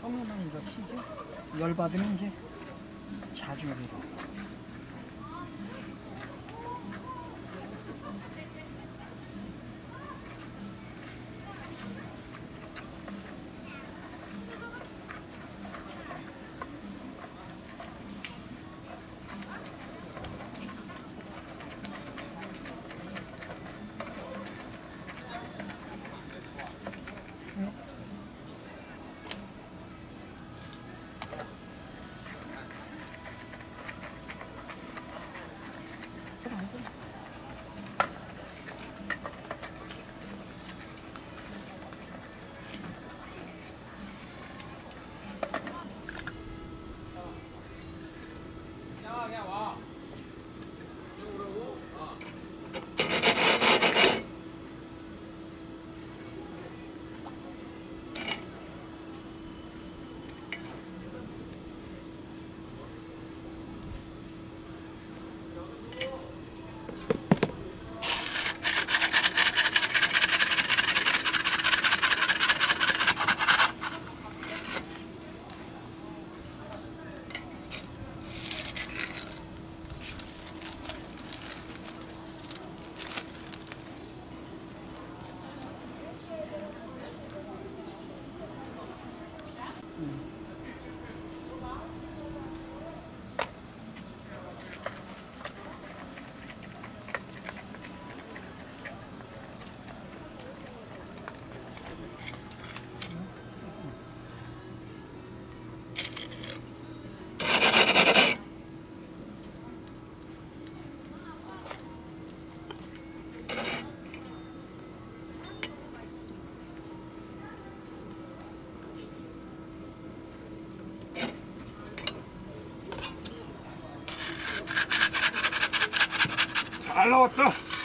처음에는 이렇게 이게 열받으면 이제 자주 해 好，这样。Mm. 잘 나왔다.